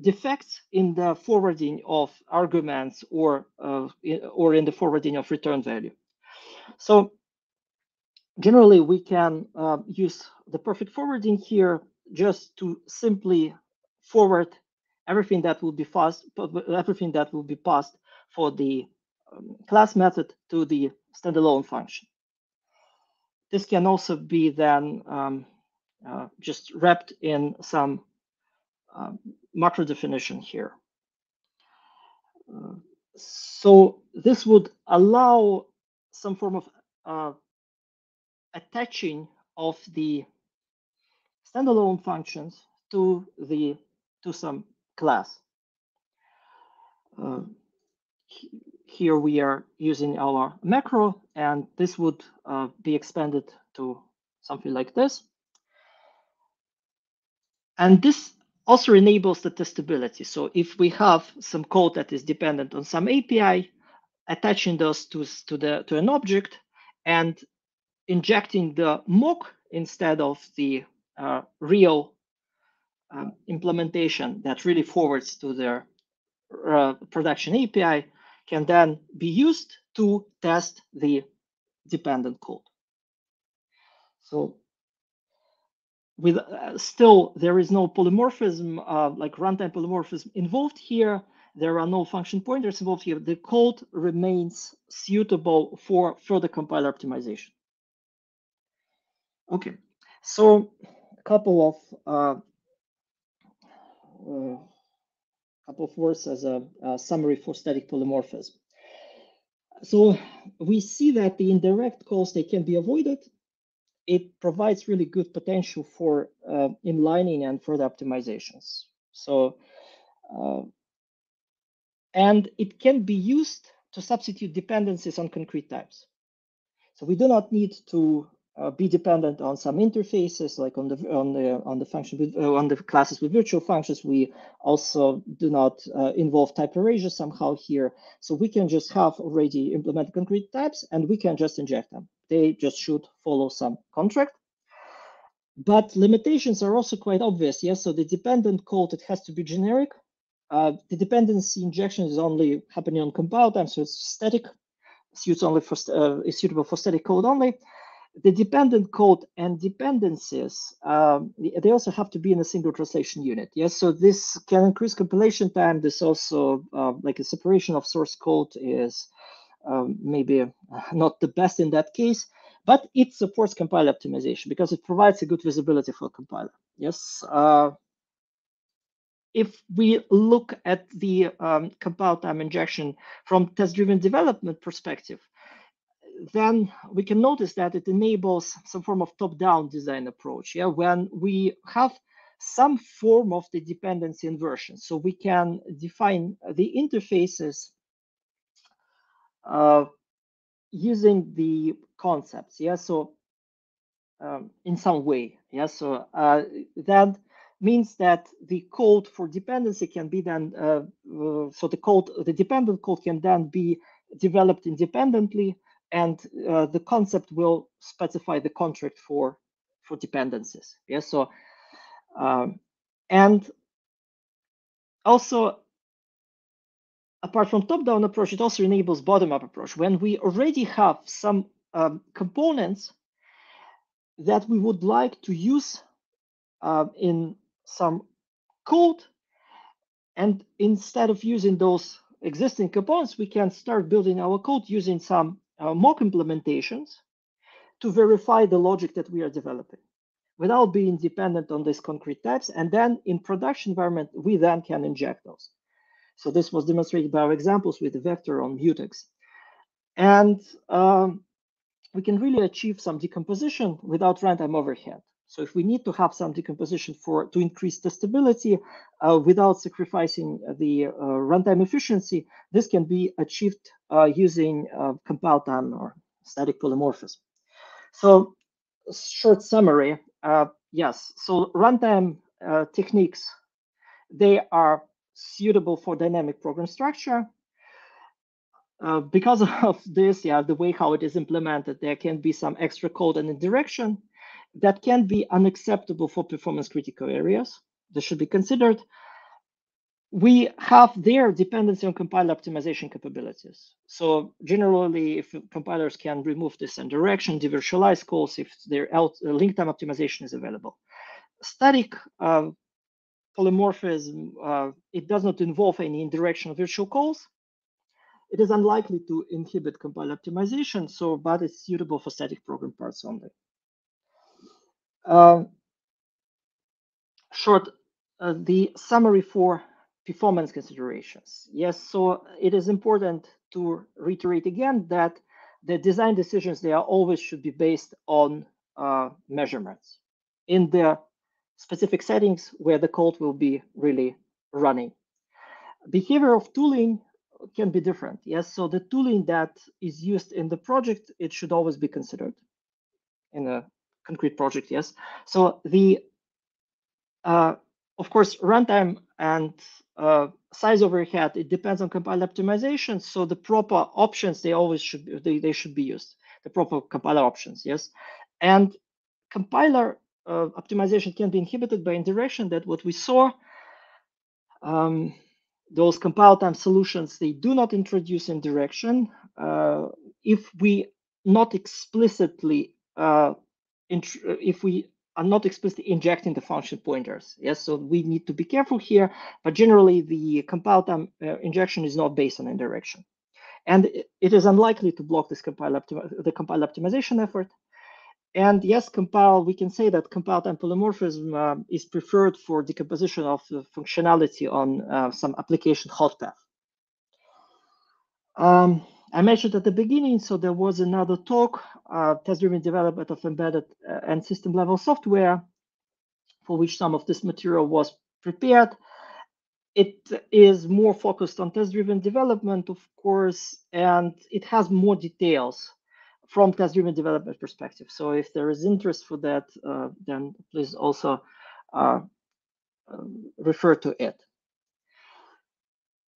defects in the forwarding of arguments or uh, in, or in the forwarding of return value. So generally, we can uh, use the perfect forwarding here just to simply forward everything that will be fast, everything that will be passed for the um, class method to the standalone function. This can also be then um, uh, just wrapped in some um, macro definition here. Uh, so this would allow some form of uh, attaching of the standalone functions to the to some class. Uh, here we are using our macro, and this would uh, be expanded to something like this. And this also enables the testability. So if we have some code that is dependent on some API, attaching those to, to, the, to an object and injecting the mock instead of the uh, real um, implementation that really forwards to their uh, production API can then be used to test the dependent code. So with uh, still there is no polymorphism uh, like runtime polymorphism involved here. There are no function pointers involved here. The code remains suitable for further compiler optimization. Okay, so a couple of uh, uh, couple of words as a, a summary for static polymorphism. So we see that the indirect calls they can be avoided. It provides really good potential for uh, inlining and further optimizations. So, uh, and it can be used to substitute dependencies on concrete types. So we do not need to uh, be dependent on some interfaces, like on the on the on the function with uh, on the classes with virtual functions. We also do not uh, involve type erasure somehow here, so we can just have already implemented concrete types, and we can just inject them. They just should follow some contract. But limitations are also quite obvious. Yes, so the dependent code it has to be generic. Uh, the dependency injection is only happening on compile time, so it's static. Suits only for uh, is suitable for static code only the dependent code and dependencies, um, they also have to be in a single translation unit. Yes, so this can increase compilation time. This also, uh, like a separation of source code is um, maybe not the best in that case, but it supports compile optimization because it provides a good visibility for compiler. Yes. Uh, if we look at the um, compile time injection from test-driven development perspective, then we can notice that it enables some form of top-down design approach. Yeah, when we have some form of the dependency inversion, so we can define the interfaces uh, using the concepts. Yeah, so um, in some way. Yeah, so uh, that means that the code for dependency can be then uh, uh so the code the dependent code can then be developed independently and uh, the concept will specify the contract for for dependencies. Yeah, so um, and also apart from top-down approach, it also enables bottom-up approach. When we already have some um, components that we would like to use uh, in some code, and instead of using those existing components, we can start building our code using some uh, mock implementations to verify the logic that we are developing without being dependent on these concrete types. And then in production environment, we then can inject those. So this was demonstrated by our examples with the vector on mutex. And um, we can really achieve some decomposition without runtime overhead. So if we need to have some decomposition for to increase testability uh, without sacrificing the uh, runtime efficiency, this can be achieved uh, using uh, compile time or static polymorphism. So short summary, uh, yes, so runtime uh, techniques, they are suitable for dynamic program structure. Uh, because [LAUGHS] of this, yeah, the way how it is implemented, there can be some extra code and indirection that can be unacceptable for performance critical areas. This should be considered. We have their dependency on compiler optimization capabilities. So generally, if compilers can remove this indirection, devirtualize calls if their uh, link time optimization is available. Static uh, polymorphism, uh, it does not involve any indirection of virtual calls. It is unlikely to inhibit compile optimization, so but it's suitable for static program parts only. Um, short, uh, the summary for performance considerations. Yes, so it is important to reiterate again that the design decisions, they are always should be based on uh, measurements in the specific settings where the code will be really running. Behavior of tooling can be different. Yes, so the tooling that is used in the project, it should always be considered in a concrete project, yes. So the uh, of course, runtime and uh, size overhead, it depends on compile optimization. So the proper options, they always should be, they, they should be used, the proper compiler options, yes. And compiler uh, optimization can be inhibited by indirection that what we saw, um, those compile time solutions, they do not introduce indirection. Uh, if we not explicitly, uh, if we are not explicitly injecting the function pointers. Yes, so we need to be careful here, but generally the compile time uh, injection is not based on indirection. And it is unlikely to block this compile the compile optimization effort. And yes, compile, we can say that compile time polymorphism uh, is preferred for decomposition of the functionality on uh, some application hot path. Um, I mentioned at the beginning, so there was another talk, uh, test-driven development of embedded uh, and system-level software, for which some of this material was prepared. It is more focused on test-driven development, of course, and it has more details from test-driven development perspective. So if there is interest for that, uh, then please also uh, refer to it.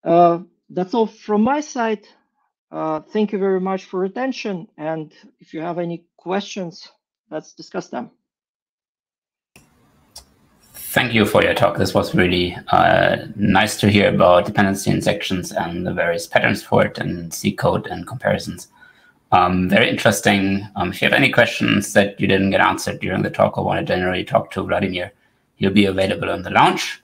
Uh, that's all from my side. Uh, thank you very much for attention. And if you have any questions, let's discuss them. Thank you for your talk. This was really uh, nice to hear about dependency injections and the various patterns for it and C code and comparisons. Um, very interesting. Um, if you have any questions that you didn't get answered during the talk or want to generally talk to Vladimir, he'll be available in the lounge.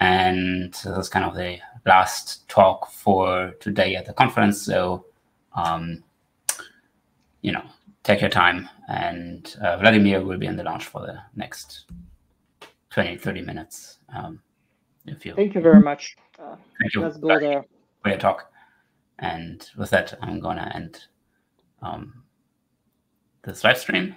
And this is kind of the last talk for today at the conference. So, um, you know, take your time. And uh, Vladimir will be in the launch for the next 20, 30 minutes. Um, if you, Thank you very much. Uh, thank you. Let's go there. For your talk. And with that, I'm going to end um, this live stream.